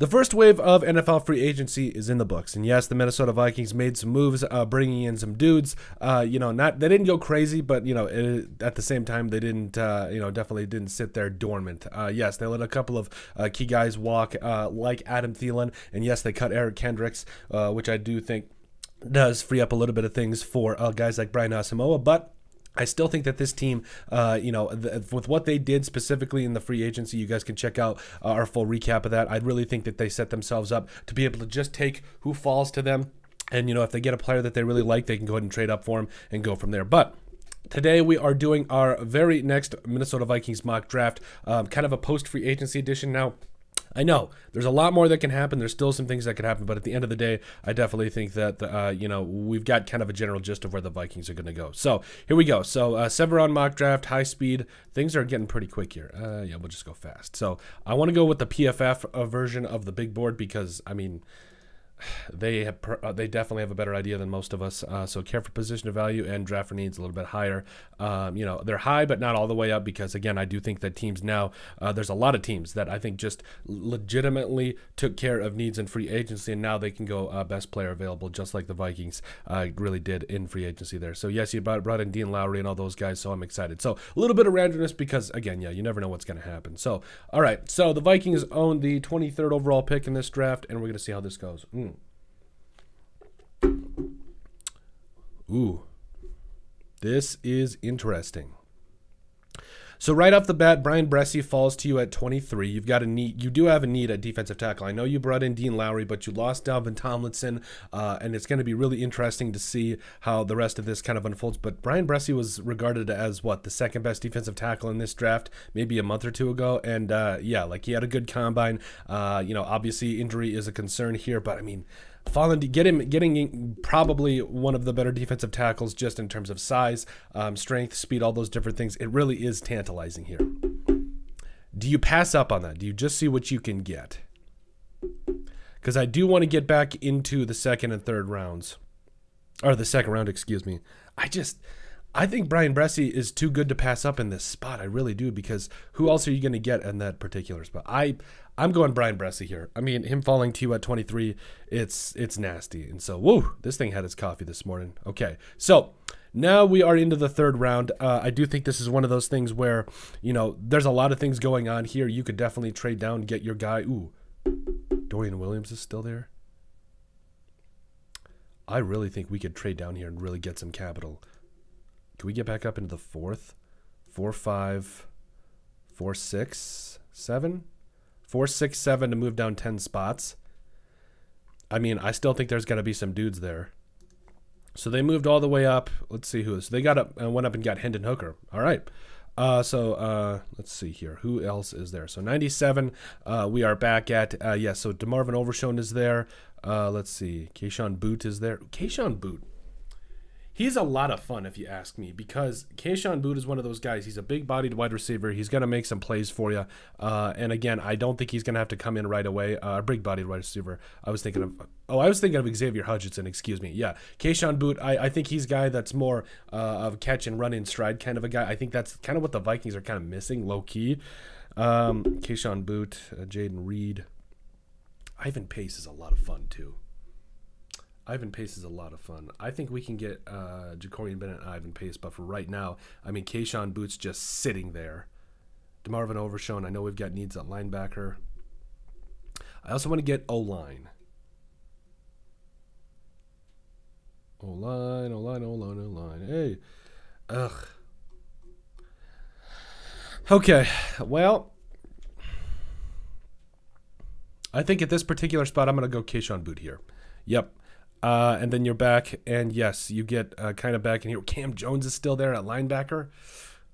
The first wave of NFL free agency is in the books, and yes, the Minnesota Vikings made some moves, uh, bringing in some dudes. Uh, you know, not they didn't go crazy, but you know, it, at the same time, they didn't, uh, you know, definitely didn't sit there dormant. Uh, yes, they let a couple of uh, key guys walk, uh, like Adam Thielen, and yes, they cut Eric Kendricks, which I do think does free up a little bit of things for guys like Brian Asamoah, but I still think that this team, uh, you know, th- with what they did specifically in the free agency, you guys can check out uh, our full recap of that. I really think that they set themselves up to be able to just take who falls to them. And, you know, if they get a player that they really like, they can go ahead and trade up for him and go from there. But Today we are doing our very next Minnesota Vikings mock draft, um, kind of a post free agency edition. Now, I know there's a lot more that can happen. There's still some things that could happen, but at the end of the day, I definitely think that uh, you know we've got kind of a general gist of where the Vikings are going to go. So here we go. So uh, Severon mock draft, high speed. Things are getting pretty quick here. Uh, yeah, we'll just go fast. So I want to go with the PFF uh, version of the big board because I mean they have, uh, they definitely have a better idea than most of us. Uh, so care for position of value and draft for needs a little bit higher. Um, you know they're high, but not all the way up because again I do think that teams now uh, there's a lot of teams that I think just legitimately took care of needs in free agency and now they can go uh, best player available just like the Vikings uh, really did in free agency there. So yes, you brought, in Dean Lowry and all those guys, so I'm excited. So a little bit of randomness because again, yeah, you never know what's going to happen. So all right, so the Vikings own the 23rd overall pick in this draft, and we're going to see how this goes. Mm. Ooh, this is interesting. So right off the bat, Bryan Bresee falls to you at 23. You've got a need. You do have a need at defensive tackle. I know you brought in Dean Lowry, but you lost Dalvin Tomlinson, uh, and it's going to be really interesting to see how the rest of this kind of unfolds. But Bryan Bresee was regarded as what the second best defensive tackle in this draft, maybe a month or two ago, and uh, yeah, like he had a good combine. Uh, you know, obviously injury is a concern here, but I mean fallen get him getting probably one of the better defensive tackles just in terms of size, um, strength, speed, all those different things. It really is tantalizing here. Do you pass up on that? Do you just see what you can get? Because I do want to get back into the second and third rounds, or the second round, excuse me. I just I think Bryan Bresee is too good to pass up in this spot. I really do because who else are you going to get in that particular spot? I I'm going Bryan Bresee here. I mean, him falling to you at 23, it's it's nasty. And so, whoa, this thing had its coffee this morning. Okay, so now we are into the third round. Uh, I do think this is one of those things where you know there's a lot of things going on here. You could definitely trade down, get your guy. Ooh, Dorian Williams is still there. I really think we could trade down here and really get some capital. Can we get back up into the fourth? Four, five, four, six, seven? Four, six, seven to move down 10 spots. I mean, I still think there's going to be some dudes there. So they moved all the way up. Let's see who is. So they got up and uh, went up and got Hendon Hooker. All right. Uh, so uh, let's see here. Who else is there? So 97. Uh, we are back at uh, yes. Yeah, so DeMarvion Overshown is there. Uh, let's see. Kayshon Boutte is there. Kayshon Boutte he's a lot of fun if you ask me because Kayshon Boutte is one of those guys. He's a big-bodied wide receiver. He's going to make some plays for you. Uh, and again, I don't think he's going to have to come in right away. Uh, a big-bodied wide receiver. I was thinking of oh, I was thinking of Xavier Hutchinson. Excuse me. Yeah, Kayshon Boutte. I, I think he's a guy that's more uh, of catch and run in stride kind of a guy. I think that's kind of what the Vikings are kind of missing, low key. Um, Kayshon Boutte, uh, Jayden Reed. Ivan Pace is a lot of fun too. Ivan Pace is a lot of fun. I think we can get uh, Jakorian Bennett and Ivan Pace, but for right now, I mean, Kayshon Boutte's just sitting there. DeMarvion Overshown, I know we've got needs at linebacker. I also want to get O line. O line, O line, O line, O line. Hey. Ugh. Okay, well, I think at this particular spot, I'm going to go Kayshon Boutte here. Yep. Uh, and then you're back, and yes, you get uh, kind of back in here. Cam Jones is still there at linebacker.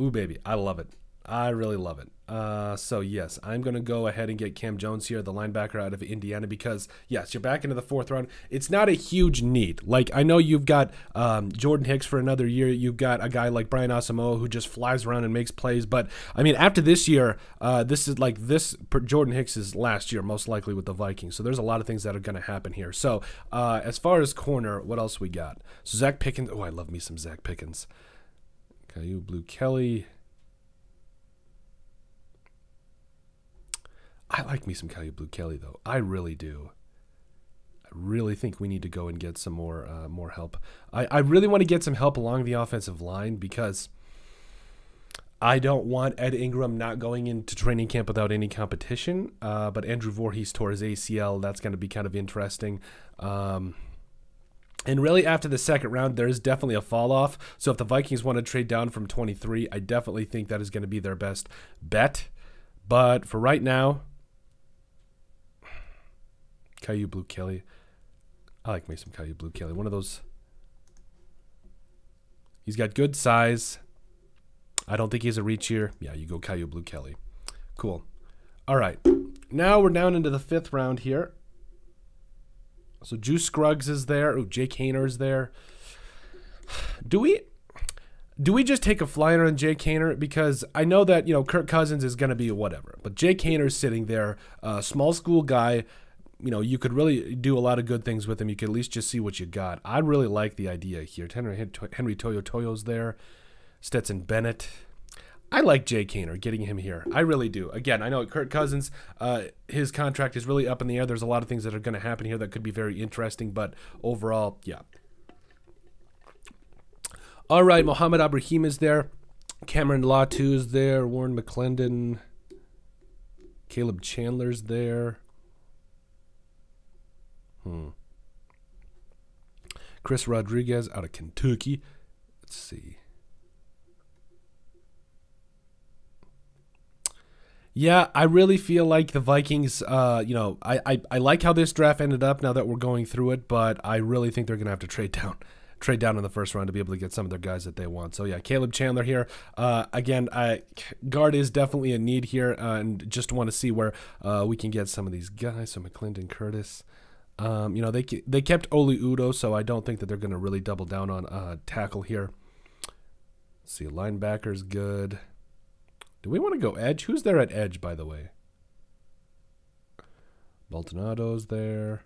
Ooh, baby, I love it. I really love it. Uh, so yes, I'm going to go ahead and get Cam Jones here, the linebacker out of Indiana, because yes, you're back into the fourth round. It's not a huge need. Like I know you've got um, Jordan Hicks for another year. You've got a guy like Brian Asamoah who just flies around and makes plays. But I mean, after this year, uh, this is like this Jordan Hicks is last year most likely with the Vikings. So there's a lot of things that are going to happen here. So uh, as far as corner, what else we got? So Zacch Pickens. Oh, I love me some Zacch Pickens. Kyu Blu Kelly. I like me some Kyu Blu Kelly though. I really do. I really think we need to go and get some more uh, more help. I, I really want to get some help along the offensive line because I don't want Ed Ingram not going into training camp without any competition. Uh, but Andrew Voorhees tore his ACL. That's going to be kind of interesting. Um, and really, after the second round, there is definitely a fall off. So if the Vikings want to trade down from 23, I definitely think that is going to be their best bet. But for right now, Kyu Blu Kelly. I like me some Kyu Blu Kelly. One of those. He's got good size. I don't think he's a reach here. Yeah, you go Kyu Blu Kelly. Cool. All right. Now we're down into the fifth round here. So Juice Scruggs is there. Oh, Jake Haener is there. Do we do we just take a flyer on Jake Haener? Because I know that, you know, Kirk Cousins is going to be whatever. But Jake Haener's sitting there, uh, small school guy. You know, you could really do a lot of good things with him. You could at least just see what you got. I really like the idea here. Henry, Henry To'oTo'o's there. Stetson Bennett. I like Jake Haener getting him here. I really do. Again, I know Kirk Cousins, uh, his contract is really up in the air. There's a lot of things that are going to happen here that could be very interesting, but overall, yeah. All right, Mohamed Ibrahim is there. Cameron Latu is there. Warren McClendon. Caleb Chandler's there. Hmm. Chris Rodriguez out of Kentucky. Let's see. Yeah, I really feel like the Vikings. Uh, you know, I, I I like how this draft ended up. Now that we're going through it, but I really think they're gonna have to trade down, trade down in the first round to be able to get some of their guys that they want. So yeah, Caleb Chandler here. Uh, again, I guard is definitely a need here, uh, and just want to see where uh, we can get some of these guys. So McClendon Curtis. Um, you know, they they kept Oli Udoh, so I don't think that they're going to really double down on uh, tackle here. Let's see, linebacker's good. Do we want to go edge? Who's there at edge, by the way? Baltonado's there.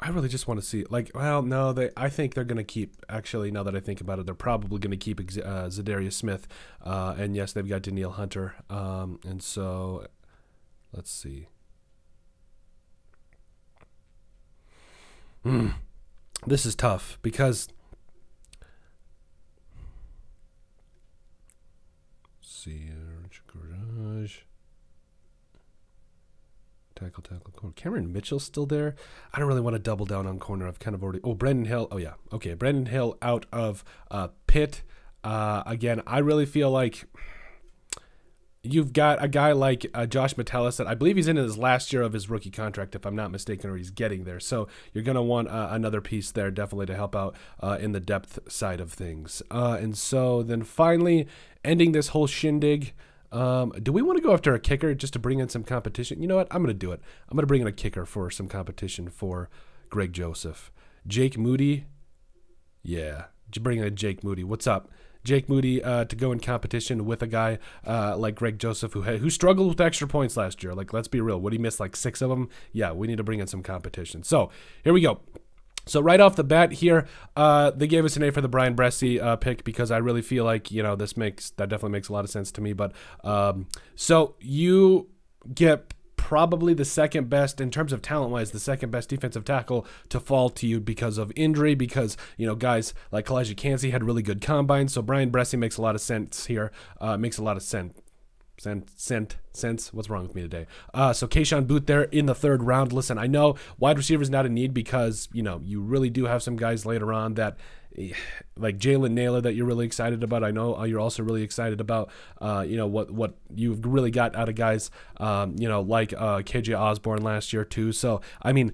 I really just want to see, like, well, no, they. I think they're going to keep. Actually, now that I think about it, they're probably going to keep uh, Za'Darius Smith, uh, and yes, they've got Danielle Hunter, um, and so let's see. Hmm. This is tough because see. Garage. Tackle, tackle, corner. Cameron Mitchell's still there. I don't really want to double down on corner. I've kind of already. Oh, Brandon Hill. Oh, yeah. Okay. Brandon Hill out of uh, Pitt. Uh, again, I really feel like you've got a guy like uh, Josh Metellus that I believe he's in his last year of his rookie contract, if I'm not mistaken, or he's getting there. So you're going to want uh, another piece there definitely to help out uh, in the depth side of things. Uh, and so then finally, ending this whole shindig. Um, do we want to go after a kicker just to bring in some competition? You know what? I'm going to do it. I'm going to bring in a kicker for some competition for Greg Joseph. Jake Moody. Yeah. Bring in Jake Moody. What's up? Jake Moody uh, to go in competition with a guy uh, like Greg Joseph who had, who struggled with extra points last year. Like, let's be real. Would he miss like six of them? Yeah, we need to bring in some competition. So here we go. So right off the bat here, uh, they gave us an A for the Bryan Bresee uh, pick because I really feel like you know this makes that definitely makes a lot of sense to me. But um, so you get probably the second best in terms of talent wise, the second best defensive tackle to fall to you because of injury, because you know guys like Calijah Kancey had really good combines. So Bryan Bresee makes a lot of sense here. Uh, makes a lot of sense. Sent, sent, sense. What's wrong with me today? Uh, so Kayshon Boutte there in the third round. Listen, I know wide receiver is not a need because you know you really do have some guys later on that like Jalen Nailor that you're really excited about. I know uh, you're also really excited about, uh, you know, what what you've really got out of guys, um, you know, like uh, KJ Osborn last year too. So I mean.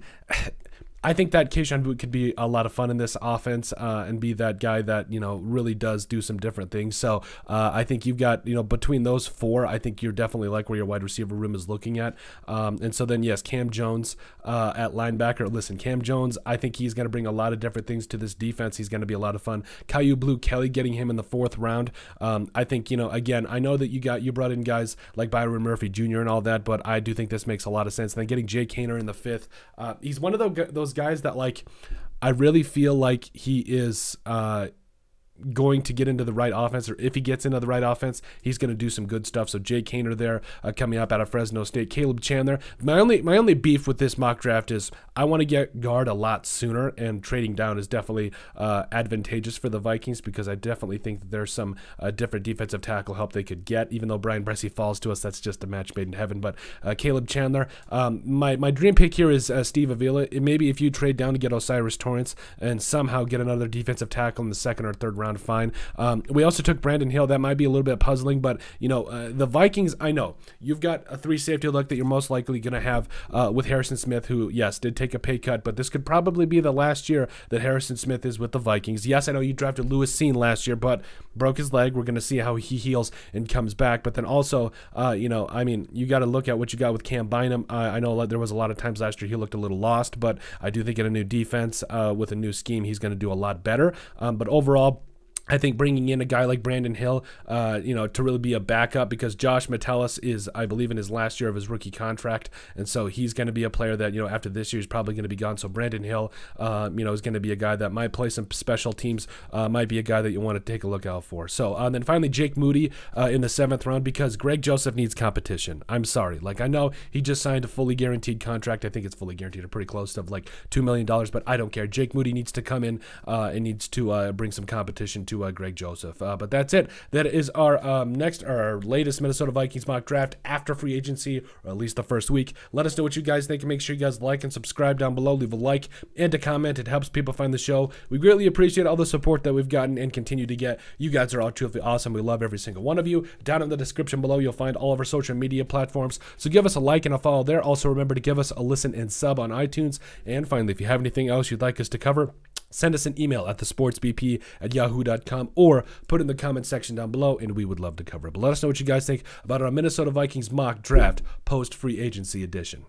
I think that Kayshon Boutte could be a lot of fun in this offense uh, and be that guy that you know really does do some different things. So uh, I think you've got you know between those four, I think you're definitely like where your wide receiver room is looking at. Um, and so then yes, Cam Jones uh, at linebacker. Listen, Cam Jones, I think he's going to bring a lot of different things to this defense. He's going to be a lot of fun. Kyu Blu Kelly getting him in the fourth round. Um, I think you know again. I know that you got you brought in guys like Byron Murphy Jr. and all that, but I do think this makes a lot of sense. And then getting Jake Haener in the fifth, uh, he's one of those those guys that like I really feel like he is uh going to get into the right offense, or if he gets into the right offense, he's going to do some good stuff. So Jay Haener there uh, coming up out of Fresno State, Caleb Chandler. My only my only beef with this mock draft is I want to get guard a lot sooner, and trading down is definitely uh, advantageous for the Vikings because I definitely think that there's some uh, different defensive tackle help they could get. Even though Bryan Bresee falls to us, that's just a match made in heaven. But uh, Caleb Chandler, um, my my dream pick here is uh, Steve Avila. Maybe if you trade down to get O'Cyrus Torrence and somehow get another defensive tackle in the second or third round, fine. Um, we also took Brandon Hill. That might be a little bit puzzling, but you know uh, the Vikings. I know you've got a three safety look that you're most likely going to have uh, with Harrison Smith, who yes did take a pay cut, but this could probably be the last year that Harrison Smith is with the Vikings. Yes, I know you drafted Lewis Cine last year, but broke his leg. We're going to see how he heals and comes back. But then also, uh, you know, I mean, you got to look at what you got with Cam Bynum. I know there was a lot of times last year he looked a little lost, but I do think in a new defense uh, with a new scheme, he's going to do a lot better. Um, but overall, I think bringing in a guy like Brandon Hill, uh, you know, to really be a backup because Josh Metellus is, I believe, in his last year of his rookie contract, and so he's going to be a player that you know after this year is probably going to be gone. So Brandon Hill, uh, you know, is going to be a guy that might play some special teams, uh, might be a guy that you want to take a look out for. So uh, then finally Jake Moody uh, in the seventh round because Greg Joseph needs competition. I'm sorry, like I know he just signed a fully guaranteed contract. I think it's fully guaranteed, or pretty close to like two million dollars, but I don't care. Jake Moody needs to come in uh, and needs to bring some competition uh, Greg Joseph. Uh, but that's it. That is our um, next, our latest Minnesota Vikings mock draft after free agency, or at least the first week. Let us know what you guys think, and make sure you guys like and subscribe down below. Leave a like and a comment. It helps people find the show. We greatly appreciate all the support that we've gotten and continue to get. You guys are all truly awesome. We love every single one of you. Down in the description below, you'll find all of our social media platforms. So give us a like and a follow there. Also, remember to give us a listen and sub on iTunes. And finally, if you have anything else you'd like us to cover, send us an email at thesportsbp at yahoo.com or put in the comment section down below and we would love to cover it. But let us know what you guys think about our Minnesota Vikings mock draft post free agency edition.